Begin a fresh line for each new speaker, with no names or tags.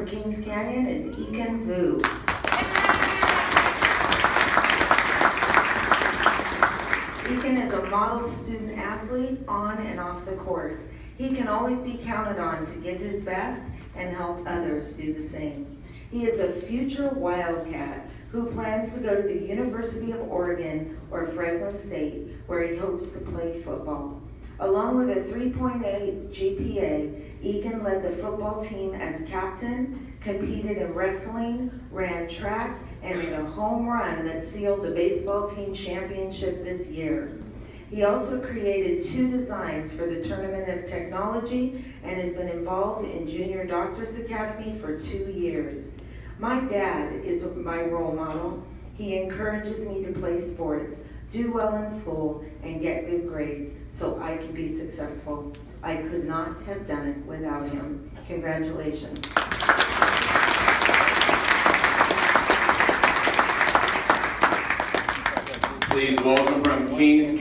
From Kings Canyon is Ekin Vu. Ekin is a model student athlete on and off the court. He can always be counted on to give his best and help others do the same. He is a future Wildcat who plans to go to the University of Oregon or Fresno State, where he hopes to play football. Along with a 3.8 GPA, Ekin led the football team as captain, competed in wrestling, ran track, and made a home run that sealed the baseball team championship this year. He also created two designs for the Tournament of Technology and has been involved in Junior Doctors Academy for two years. My dad is my role model. He encourages me to play sports, do well in school, and get good grades so I can be successful. I could not have done it without him. Congratulations.
Please welcome from Kings